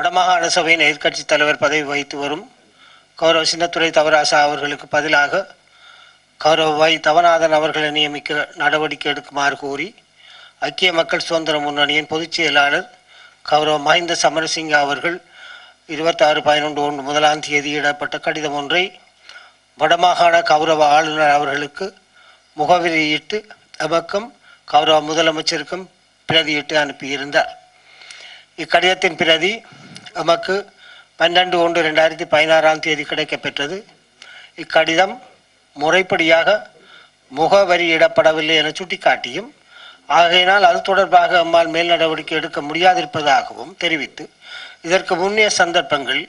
வடமாகாண சபையின் எதிர்க்கட்சி தலைவர் பதவி வகித்து வரும் கௌரவ சின்னத்துறை தவராசா அவர்களுக்கு பதிலாக கௌரவ வை. தவநாதன் அவர்களை நியமிக்க நடவடிக்கை எடுக்குமாறு கூறி ஐக்கிய மக்கள் சுதந்திர முன்னணியின் பொதுச் செயலாளர் கௌரவ மஹிந்த சமரசிங்க அவர்கள் இருபத்தாறு பதினொன்று ஒன்று முதலாம் தேதி இடப்பட்ட கடிதம் ஒன்றை வடமாகாண கௌரவ ஆளுநர் அவர்களுக்கு முகவரியிட்டு எமக்கும் கௌரவ முதலமைச்சருக்கும் பிரதியிட்டு அனுப்பியிருந்தார். இக்கடிதத்தின் பிரதி எமக்கு பன்னெண்டு ஒன்று ரெண்டாயிரத்தி பதினாறாம் தேதி கிடைக்கப்பெற்றது. இக்கடிதம் முறைப்படியாக முகவரியிடப்படவில்லை என சுட்டிக்காட்டியும் ஆகையினால் அது தொடர்பாக அம்மால் மேல் நடவடிக்கை எடுக்க முடியாதிருப்பதாகவும் தெரிவித்து இதற்கு முன்னைய சந்தர்ப்பங்கள்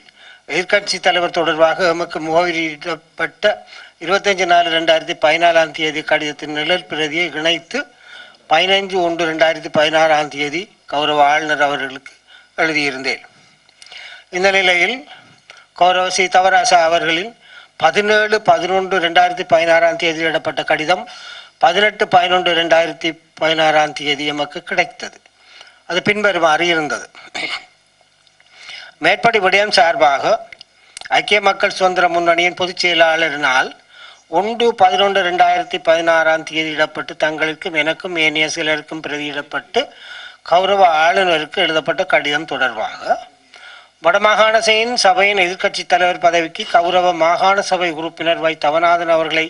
எதிர்க்கட்சி தலைவர் தொடர்பாக எமக்கு முகவரியிடப்பட்ட இருபத்தஞ்சு நாலு ரெண்டாயிரத்தி பதினாலாம் தேதி கடிதத்தின் நிழல் பிரதியை இணைத்து பதினைஞ்சு ஒன்று ரெண்டாயிரத்தி பதினாறாம் தேதி கௌரவ ஆளுநர் அவர்களுக்கு எழுதியிருந்தேன். இந்த நிலையில் கௌரவ சி தவராசா அவர்களின் பதினேழு பதினொன்று ரெண்டாயிரத்தி பதினாறாம் தேதி இடப்பட்ட கடிதம் பதினெட்டு பதினொன்று ரெண்டாயிரத்தி பதினாறாம் தேதி எமக்கு கிடைத்தது. அது பின்வருமாறு இருந்தது. மேற்படி விடயம் சார்பாக ஐக்கிய மக்கள் சுதந்திர முன்னணியின் பொதுச் செயலாளரினால் ஒன்று பதினொன்று ரெண்டாயிரத்தி பதினாறாம் தேதி இடப்பட்டு தங்களுக்கும் எனக்கும் ஏனைய சிலருக்கும் பிரதியிடப்பட்டு கௌரவ ஆளுநருக்கு எழுதப்பட்ட கடிதம் தொடர்பாக வடமாகாண சபையின் சபையின் எதிர்க்கட்சி தலைவர் பதவிக்கு கௌரவ மாகாண சபை உறுப்பினர் வை. தவநாதன் அவர்களை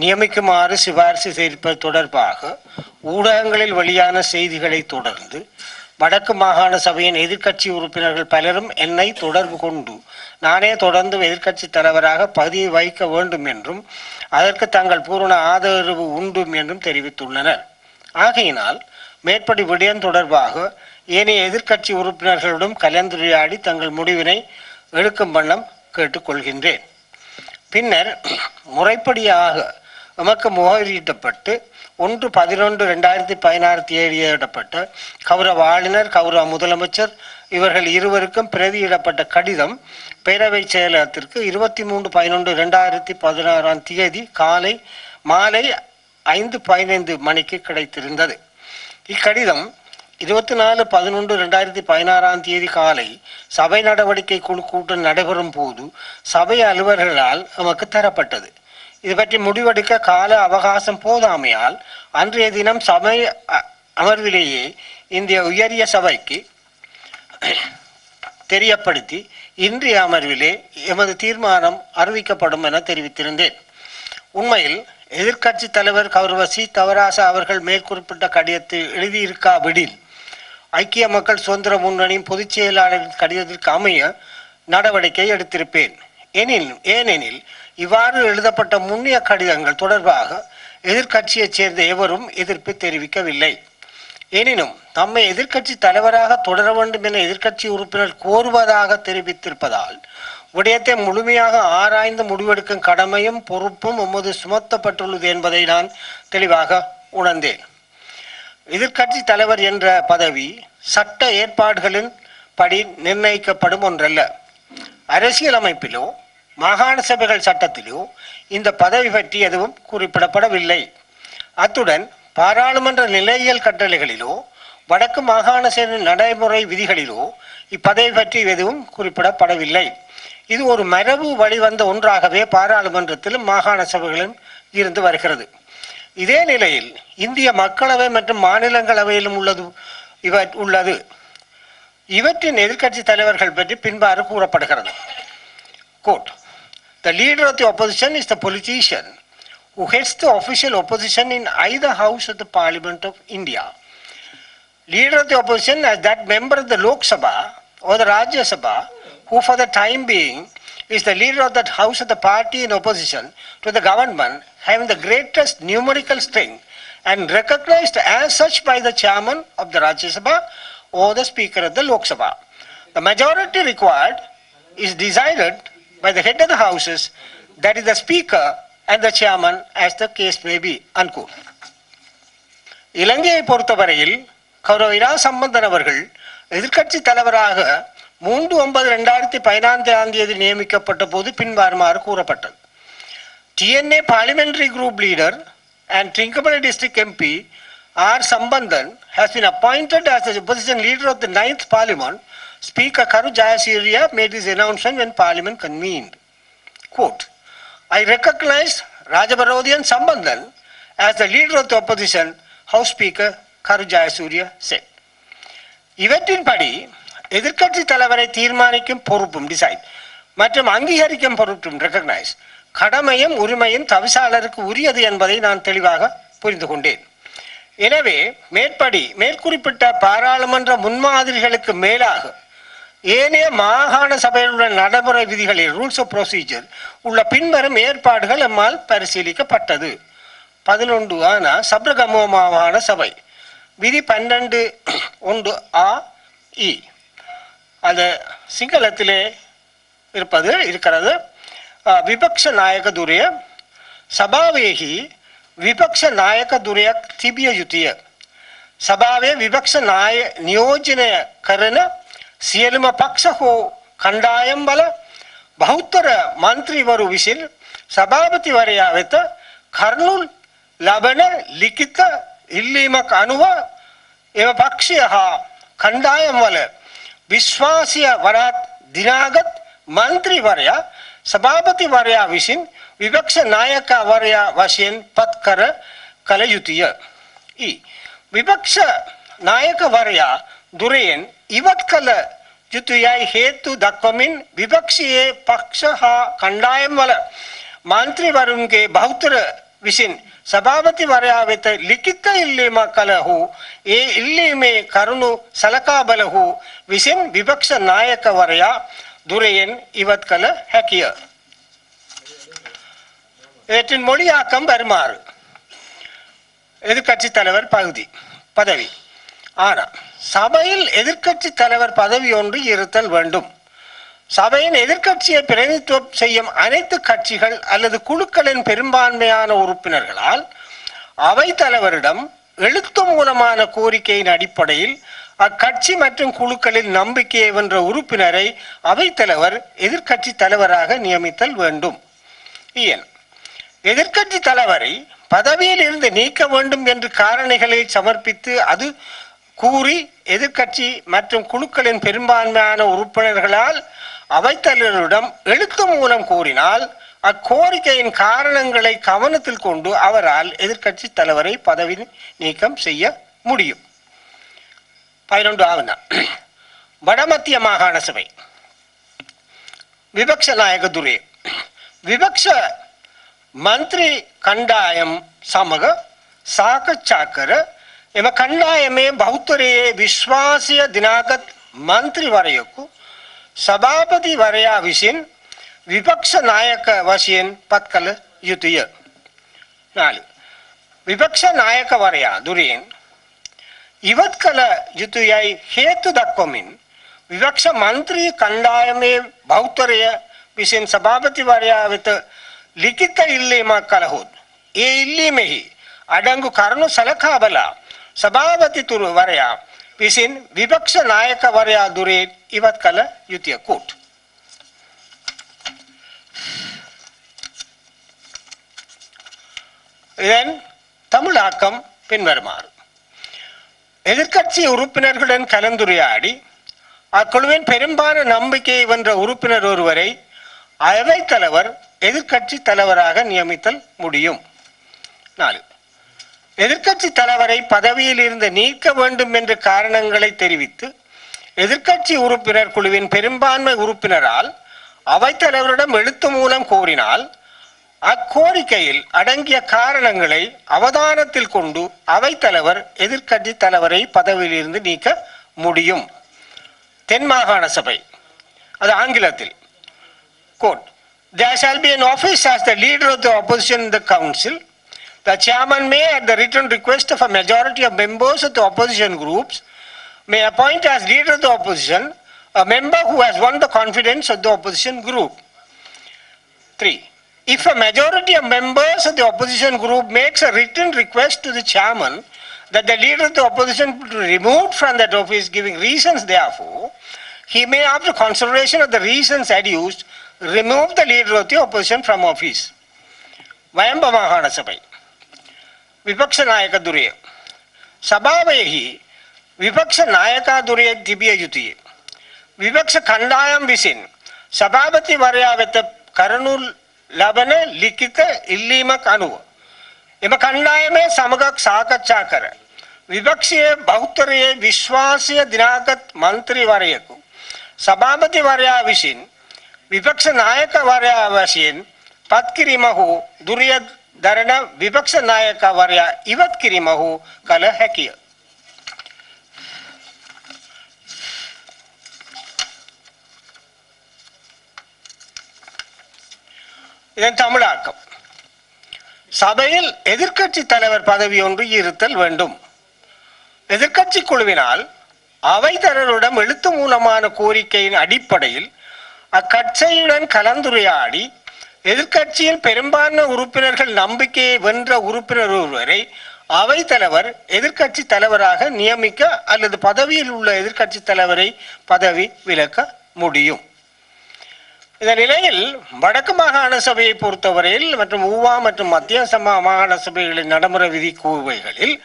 நியமிக்குமாறு சிபாரிசு செய்திருப்பது தொடர்பாக ஊடகங்களில் வெளியான செய்திகளை தொடர்ந்து வடக்கு மாகாண சபையின் எதிர்க்கட்சி உறுப்பினர்கள் பலரும் என்னை தொடர்பு கொண்டு நானே தொடர்ந்து எதிர்க்கட்சி தலைவராக பதவி வைக்க வேண்டும் என்றும் அதற்கு தங்கள் பூரண ஆதரவு உண்டு என்றும் தெரிவித்துள்ளனர். ஆகையினால் மேற்படி விடயம் தொடர்பாக ஏனைய எதிர்க்கட்சி உறுப்பினர்களுடன் கலந்துரையாடி தங்கள் முடிவினை எடுக்கும் வண்ணம் கேட்டுக்கொள்கின்றேன். பின்னர் முறைப்படியாக எமக்கு முகவரியிட்டப்பட்டு ஒன்று பதினொன்று ரெண்டாயிரத்தி பதினாறு தேதியிடப்பட்ட கௌரவ ஆளுநர் கௌரவ முதலமைச்சர் இவர்கள் இருவருக்கும் பிரதியிடப்பட்ட கடிதம் பேரவை செயலகத்திற்கு இருபத்தி மூன்று பதினொன்று ரெண்டாயிரத்தி பதினாறாம் தேதி காலை மாலை ஐந்து பதினைந்து மணிக்கு கிடைத்திருந்தது. இக்கடிதம் இருபத்தி நாலு பதினொன்று ரெண்டாயிரத்தி பதினாறாம் தேதி காலை சபை நடவடிக்கை குழு கூட்டம் நடைபெறும் போது சபை அலுவலர்களால் நமக்கு தரப்பட்டது. இது பற்றி முடிவெடுக்க கால அவகாசம் போதாமையால் அன்றைய தினம் சபை அ- அமர்விலேயே இந்திய உயரிய சபைக்கு தெரியப்படுத்தி இன்றைய அமர்விலே எமது தீர்மானம் அறிவிக்கப்படும் என தெரிவித்திருந்தேன். உண்மையில் எதிர்க்கட்சி தலைவர் கௌரவ சி. தவராசா அவர்கள் மேற்குறிப்பிட்ட கடிதத்தை எழுதியிருக்காவிடில் ஐக்கிய மக்கள் சுதந்திர முன்னணியின் பொதுச் செயலாளரின் கடிதத்திற்கு அமைய நடவடிக்கை எடுத்திருப்பேன். எனில் ஏனெனில் இவ்வாறு எழுதப்பட்ட முன்னிய கடிதங்கள் தொடர்பாக எதிர்க்கட்சியைச் சேர்ந்த எவரும் எதிர்ப்பு தெரிவிக்கவில்லை. எனினும் தம்மை எதிர்க்கட்சி தலைவராக தொடர வேண்டும் என எதிர்க்கட்சி உறுப்பினர் கோருவதாக தெரிவித்திருப்பதால் விடயத்தை முழுமையாக ஆராய்ந்து முடிவெடுக்கும் கடமையும் பொறுப்பும் உமது சுமத்தப்பட்டுள்ளது என்பதை நான் தெளிவாக உணர்ந்தேன். எதிர்க்கட்சி தலைவர் என்ற பதவி சட்ட ஏற்பாடுகளின் படி நிர்ணயிக்கப்படும் ஒன்றல்ல. அரசியலமைப்பிலோ மாகாண சபைகள் சட்டத்திலோ இந்த பதவி பற்றி எதுவும் குறிப்பிடப்படவில்லை. அத்துடன் பாராளுமன்ற நிலையியல் கட்டளைகளிலோ வடக்கு மாகாண சேவை நடைமுறை விதிகளிலோ இப்பதவி பற்றி எதுவும் குறிப்பிடப்படவில்லை. இது ஒரு மரபு வழிவந்த ஒன்றாகவே பாராளுமன்றத்திலும் மாகாண சபைகளிலும் இருந்து வருகிறது. இதே நிலையில் இந்திய மக்களவை மற்றும் மாநிலங்களவையிலும் உள்ளது இவ உள்ளது இவற்றின் எதிர்க்கட்சி தலைவர்கள் பற்றி பின்பாறு கூறப்படுகிறது Quote, the leader of the opposition is the politician who heads the official opposition in either house of the Parliament of India. Leader of the opposition as that member of the Lok Sabha or the Rajya Sabha who for the time being is the leader of that house of the party in opposition to the government having the greatest numerical strength and recognized as such by the chairman of the Rajya Sabha or the speaker of the Lok Sabha. The majority required is decided by the head of the houses, that is the speaker and the chairman as the case may be. Unquote. இலங்கையை பொறுத்தவரையில் கௌரவ இரா சம்பந்தன் அவர்கள் எதிர்க்கட்சி தலைவராக மூன்று ஒன்பது ரெண்டாயிரத்தி பதினான்காம் தேதி நியமிக்கப்பட்ட போது பின்வருமாறு கூறப்பட்டது TNA parliamentary group leader and Trincomalee district MP R. Sambandhan has been appointed as the opposition leader of the ninth parliament Speaker Karu Jayasuriya made this announcement when Parliament convened. Quote, I recognize Rajabarodhian Sambandhan as the leader of the opposition, House Speaker Karu Jayasuriya said. இவற்றின்படி எதிர்க்கட்சி தலைவரை தீர்மானிக்கும் பொறுப்பும் decide மற்றும் அங்கீகரிக்கும் பொருட்டும் recognise கடமையும் உரிமையும் தவிசாளருக்கு உரியது என்பதை நான் தெளிவாக புரிந்து கொண்டேன். எனவே மேற்படி மேற்குறிப்பிட்ட பாராளுமன்ற முன்மாதிரிகளுக்கு மேலாக ஏனைய மாகாண சபையிலுள்ள நடைமுறை விதிகளில் ரூல்ஸ் ஆஃப் ப்ரொசீஜர் உள்ள பின்வரும் ஏற்பாடுகள் எம்மால் பரிசீலிக்கப்பட்டது. பதினொன்று ஆனா சப்ரகமோ மாகாண சபை. விதி பன்னெண்டு ஒன்று ஆ இ. அது சிங்களத்திலே இருப்பது இருக்கிறது அஹ், விபக்ஷ நாயக துரிய சபாவேகி විපක්ෂ නායක දුරයක් තිබිය යුතුය. සභාවේ විපක්ෂ නාය නියෝජනය කරන සියලුම පක්ෂ හෝ කණ්ඩායම් බල බෞද්ධර මන්ත්‍රීවරු විසින් සභාපතිවරයා වෙත කරුණු ලබන ලිඛිත ඉල්ලීමක් අනුව එම පක්ෂය හා කණ්ඩායම් වල විශ්වාසය වරාත් දිනාගත් මන්ත්‍රීවරයා සභාපතිවරයා විසින් විපක්ෂ නායකවරයා වශයෙන් පත් කර කළ යුතුය. ඊ විපක්ෂ නායකවරයා දුරයෙන් ඉවත් කළ යුතුයයි හේතු දක්වමින් විපක්ෂයේ පක්ෂ හා කණ්ඩායම් වල මන්ත්‍රීවරුන්ගේ බෞද්ධර විසින් சபாபதி ವರಯ லிக்கித்த ಲಿಖಿತ கலஹு ஏ ಏ கருணு சலகாபலஹு ಸಲಕಾಬಲಹು விபக்ஷ நாயக்க வரையா துரையன் இவத்கல ಇವತ್ ಕಲ இவற்றின் மொழியாக்கம் வருமாறு எதிர்கட்சி தலைவர் பகுதி பதவி ஆனால் சபையில் எதிர்கட்சி தலைவர் பதவி ஒன்று இருத்தல் வேண்டும் சபையின் எதிர்க்கட்சியை பிரதிநிதித்துவம் செய்யும் அனைத்து கட்சிகள் அல்லது குழுக்களின் பெரும்பான்மையான உறுப்பினர்களால் அவை தலைவரிடம் எழுத்து மூலமான கோரிக்கையின் அடிப்படையில் அக்கட்சி மற்றும் குழுக்களில் நம்பிக்கையை வென்ற உறுப்பினரை அவைத்தலைவர் எதிர்க்கட்சி தலைவராக நியமித்தல் வேண்டும். இயன் எதிர்க்கட்சி தலைவரை பதவியில் இருந்து நீக்க வேண்டும் என்று காரணிகளை சமர்ப்பித்து அது கூறி எதிர்க்கட்சி மற்றும் குழுக்களின் பெரும்பான்மையான உறுப்பினர்களால் அவைத்தலரிடம் எழுத்து மூலம் கூறினால் அக்கோரிக்கையின் காரணங்களை கவனத்தில் கொண்டு அவரால் எதிர்கட்சி தலைவரை பதவி நீக்கம் செய்ய முடியும். பதினொன்று ஆவணம் வடமத்திய மாகாண சபை. விபக்ஷ நாயக துரே விபக்ஷ மந்திரி கண்டாயம் சமக ಸಾಕ ಚಾಕರ ಎಮ ಕಂದಾಯಮೇ ಬಹುತರೇ ವಿಶ್ವಾಸಿಯ ದಿನಾಂಕ ಮಂತ್ರಿ ವರೆಯಕ್ಕೂ සභාපතිවරයා විසින් විපක්ෂ නායක වශයෙන් පත් කළ යුතුය. நாலு විපක්ෂ නායකවරයා දුරින් ඉවත් කළ යුතුයයි හේතු දක්වමින් විවක්ෂ මන්ත්‍රී කණ්ඩායමේ බෞද්ධරය විසින් සභාපතිවරයා වෙත ලිඛිත ඉල්ලීමක් කළහොත් ඒ ඉල්ලීමෙහි අඩංගු කරුණු සලකා බලා සභාපතිතුරුවරයා විසින් විපක්ෂ නායකවරයා දුරේ ඉවත් කළ යුතුය කුට් இதன் தமிழாக்கம் பின்வருமாறு எதிர்க்கட்சி உறுப்பினர்களுடன் கலந்துரையாடி அக்குழுவின் பெரும்பாலான நம்பிக்கையை வென்ற உறுப்பினர் ஒருவரை அவைத் தலைவர் எதிர்க்கட்சி தலைவராக நியமித்தல் முடியும் நாலு எதிர்க்கட்சி தலைவரை பதவியில் இருந்து நீக்க வேண்டும் என்ற காரணங்களை தெரிவித்து எதிர்க்கட்சி உறுப்பினர் குழுவின் பெரும்பான்மை உறுப்பினரால் அவைத்தலைவரிடம் எழுத்து மூலம் கோரினால் அக்கோரிக்கையில் அடங்கிய காரணங்களை அவதானத்தில் கொண்டு அவைத்தலைவர் எதிர்க்கட்சி தலைவரை பதவியிலிருந்து நீக்க முடியும் தென் மாகாண சபை அது ஆங்கிலத்தில் quote There shall be an office as the leader of the opposition in the council. The chairman may, at the written request of a majority of members of the opposition groups, may appoint as leader of the opposition a member who has won the confidence of the opposition group. 3. If a majority of members of the opposition group makes a written request to the chairman that the leader of the opposition be removed from that office, giving reasons therefore, he may, after consideration of the reasons adduced, remove the leader of the opposition from office. Vayamba Mahana විපක්ෂ නායක දුරය. සභාවයෙහි විපක්ෂ නායකා දුරය තිබිය යුතුය. විවක්ෂ කණ්ඩායම් විසින් සභාපතිවරයා වෙත කරනු ලබන ලිඛිත ඉල්ලීමක් අනුව එම කණ්ඩායමේ සමගක් සාකච්ඡා කර විපක්ෂයේ බෞද්ධරයේ විශ්වාසය දිනාගත් මන්ත්‍රීවරයෙකු සභාපතිවරයා විසින් විපක්ෂ නායකවරයා වශයෙන් පත් කිරීම හෝ දුරිය ಧರಣ ವಿಪಕ್ಷ ನಾಯಕ ವರ್ಯ ಇವತ್ಕಿರಿ ಮಹು ಕಲ ಹೆಕಿಯ இதன் தமிழாக்கம். சபையில் எதிர்கட்சி தலைவர் பதவி ஒன்று இருத்தல் வேண்டும். எதிர்கட்சி குழுவினால் அவைதரரிடம் எழுத்து மூலமான கோரிக்கையின் அடிப்படையில் அக்கட்சியுடன் கலந்துரையாடி எதிர்கட்சியில் பெரும்பான்மை உறுப்பினர்கள் நம்பிக்கையை வென்ற உறுப்பினர் ஒருவரை தலைவர் எதிர்க்கட்சி தலைவராக நியமிக்க அல்லது பதவியில் உள்ள எதிர்க்கட்சி தலைவரை பதவி விலக்க முடியும். இந்த நிலையில் வடக்கு மாகாண சபையை பொறுத்தவரையில் மற்றும் ஊவா மற்றும் மத்திய சமா மாகாண சபைகளின் நடைமுறை விதி கூவைகளில்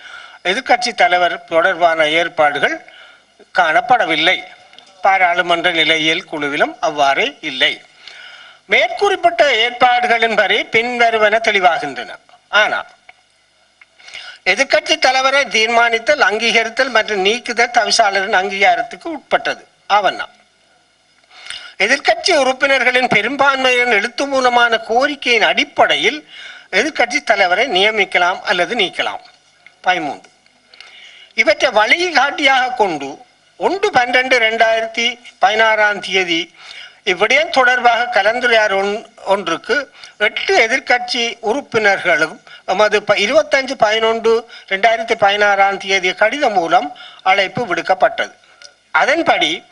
எதிர்க்கட்சி தலைவர் தொடர்பான ஏற்பாடுகள் காணப்படவில்லை. பாராளுமன்ற நிலையியல் குழுவிலும் அவ்வாறு இல்லை. மேற்குறிப்பிட்ட ஏற்பாடுகளின்படி பின்வருவன தெளிவாகின்றன. ஆனால் எதிர்க்கட்சி தலைவரை தீர்மானித்தல் அங்கீகரித்தல் மற்றும் நீக்குதல் தவிசாளரின் அங்கீகாரத்துக்கு உட்பட்டது. அவனா எதிர்கட்சி உறுப்பினர்களின் பெரும்பான்மையின் எழுத்து மூலமான கோரிக்கையின் அடிப்படையில் எதிர்க்கட்சி தலைவரை நியமிக்கலாம் அல்லது நீக்கலாம். பதிமூன்று இவற்றை வழிகாட்டியாக கொண்டு ஒன்று பன்னெண்டு ரெண்டாயிரத்தி பதினாறாம் தேதி இவ்விடயம் தொடர்பாக கலந்துரையார் ஒன்- ஒன்றுக்கு எட்டு எதிர்க்கட்சி உறுப்பினர்களும் எமது ப- இருபத்தஞ்சு பதினொன்று ரெண்டாயிரத்தி பதினாறாம் தேதி கடிதம் மூலம் அழைப்பு விடுக்கப்பட்டது. அதன்படி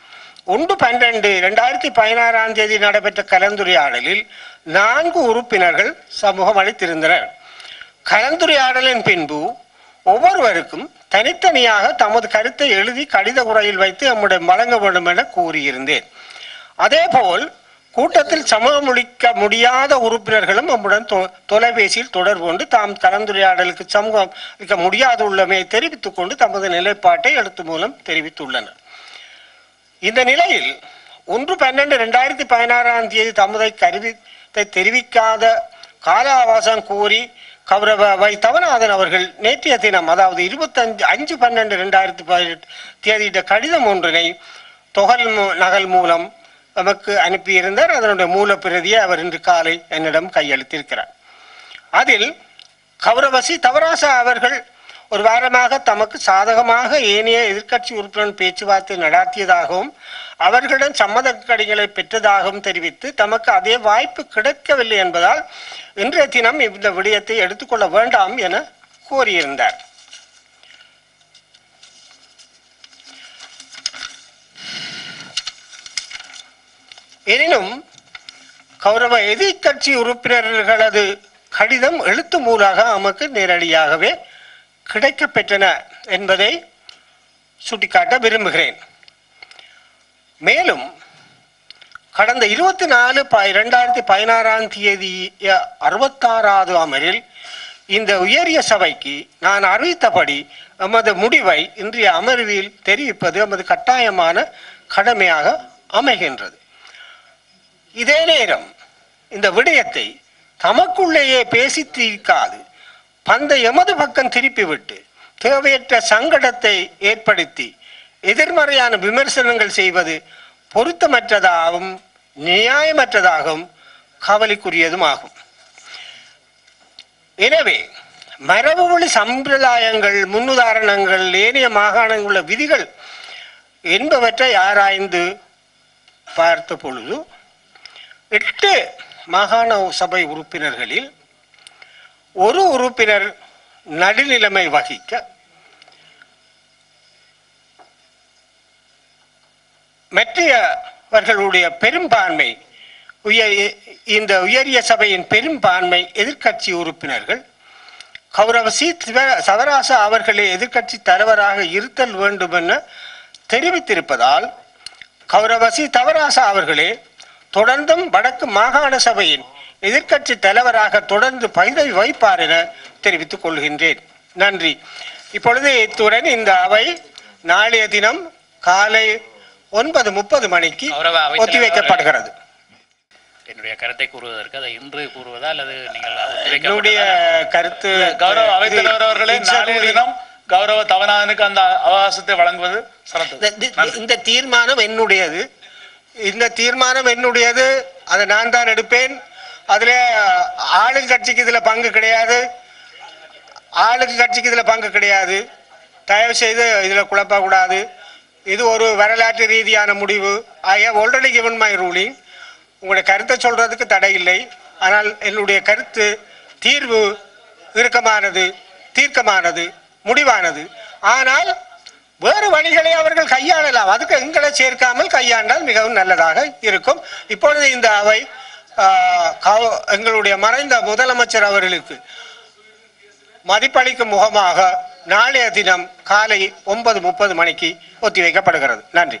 ஒன்று பன்னிரண்டு ரெண்டாயிரத்தி பதினாறாம் தேதி நடைபெற்ற கலந்துரையாடலில் நான்கு உறுப்பினர்கள் சமூகம் அளித்திருந்தனர். கலந்துரையாடலின் பின்பு ஒவ்வொருவருக்கும் தனித்தனியாக தமது கருத்தை எழுதி கடித உரையில் வைத்து நம்முடைய வழங்க வேண்டும் என கூறியிருந்தேன். அதேபோல் கூட்டத்தில் சமூகமளிக்க முடியாத உறுப்பினர்களும் நம்முடன் தொ- தொலைபேசியில் தொடர்பு கொண்டு தாம் கலந்துரையாடலுக்கு சமூகம் அளிக்க முடியாது உள்ளமையை தெரிவித்துக் கொண்டு தமது நிலைப்பாட்டை எழுத்து மூலம் தெரிவித்துள்ளனர். இந்த நிலையில் ஒன்று பன்னெண்டு ரெண்டாயிரத்தி பதினாறாம் தேதி தமதை கருவித்தை தெரிவிக்காத கால அவகாசம் கோரி கௌரவ வை தவநாதன் அவர்கள் நேற்றைய தினம் அதாவது இருபத்தஞ்சு அஞ்சு பன்னெண்டு ரெண்டாயிரத்தி பதினெட்டு தேதியிட்ட கடிதம் ஒன்றினை தொகல் மூ- நகல் மூலம் நமக்கு அனுப்பியிருந்தார். அதனுடைய மூலப்பிரதியை அவர் இன்று காலை என்னிடம் கையளித்திருக்கிறார். அதில் கௌரவசி தவராசா அவர்கள் ஒரு வாரமாக தமக்கு சாதகமாக ஏனைய எதிர்க்கட்சி உறுப்பினர் பேச்சுவார்த்தை நடாத்தியதாகவும் அவர்களிடம் சம்மத கடிகளை பெற்றதாகவும் தெரிவித்து தமக்கு அதே வாய்ப்பு கிடைக்கவில்லை என்பதால் இன்றைய தினம் இந்த விடயத்தை எடுத்துக்கொள்ள வேண்டாம் என கோரியிருந்தார் எனினும் கௌரவ எதிர்க்கட்சி உறுப்பினர்களது கடிதம் எழுத்து மூலாக நமக்கு நேரடியாகவே கிடைக்கப்பெற்றன என்பதை சுட்டிக்காட்ட விரும்புகிறேன். மேலும் கடந்த இருபத்தி நாலு ப இரண்டாயிரத்தி பதினாறாம் தேதி அறுபத்தாறாவது அமரில் இந்த உயரிய சபைக்கு நான் அறிவித்தபடி எமது முடிவை இன்றைய அமர்வில் தெரிவிப்பது எமது கட்டாயமான கடமையாக அமைகின்றது. இதே நேரம் இந்த விடயத்தை தமக்குள்ளேயே பேசி தீர்க்காது பந்தை எமது பக்கம் திருப்பிவிட்டு தேவையற்ற சங்கடத்தை ஏற்படுத்தி எதிர்மறையான விமர்சனங்கள் செய்வது பொருத்தமற்றதாகவும் நியாயமற்றதாகவும் கவலைக்குரியதுமாகும் ஆகும். எனவே மரபுவழி சம்பிரதாயங்கள் முன்னுதாரணங்கள் ஏனைய மாகாணங்களுள்ள விதிகள் என்பவற்றை ஆராய்ந்து பார்த்த பொழுது எட்டு மாகாண சபை உறுப்பினர்களில் ஒரு உறுப்பினர் நடுநிலைமை வகிக்க மற்றவர்களுடைய பெரும்பான்மை உயர் இந்த உயரிய சபையின் பெரும்பான்மை எதிர்க்கட்சி உறுப்பினர்கள் கௌரவ சி சவராசா அவர்களே எதிர்கட்சி தலைவராக இருத்தல் வேண்டும் என தெரிவித்திருப்பதால் கௌரவசி தவராசா அவர்களே தொடர்ந்தும் வடக்கு மாகாண சபையின் எதிர்க்கட்சி தலைவராக தொடர்ந்து பதவி வைப்பார் என தெரிவித்துக் கொள்கின்றேன். நன்றி. இப்பொழுது இத்துடன் இந்த அவை நாளைய தினம் காலை ஒன்பது முப்பது மணிக்கு ஒத்திவைக்கப்படுகிறது. என்னுடைய கருத்தை கூறுவதற்கு அதை இன்று கூறுவதா அல்லது நீங்கள்? என்னுடைய கருத்து கௌரவ அவைத்தலைவர் அவர்களே இது நாளைய தினம் கௌரவ தவநாதனுக்கு அந்த அவகாசத்தை வழங்குவது இந்த தீர்மானம் என்னுடையது. இந்த தீர்மானம் என்னுடையது அதை நான் தான் எடுப்பேன். அதுல ஆளுங்கட்சிக்கு இதில் பங்கு கிடையாது. ஆளுக்கு கட்சிக்கு இதில் பங்கு கிடையாது. தயவு செய்து இதில் குழப்பக்கூடாது. இது ஒரு வரலாற்று ரீதியான முடிவு. I have already given my ruling உங்களுடைய கருத்தை சொல்கிறதுக்கு தடை இல்லை. ஆனால் என்னுடைய கருத்து தீர்வு இறுக்கமானது தீர்க்கமானது முடிவானது. ஆனால் வேறு வழிகளை அவர்கள் கையாளலாம். அதுக்கு எங்களை சேர்க்காமல் கையாண்டால் மிகவும் நல்லதாக இருக்கும். இப்பொழுது இந்த அவை ஆஹ், எங்களுடைய மறைந்த முதலமைச்சர் அவர்களுக்கு மதிப்பளிக்கும் முகமாக நாளைய தினம் காலை ஒன்பது முப்பது மணிக்கு ஒத்திவைக்கப்படுகிறது. நன்றி.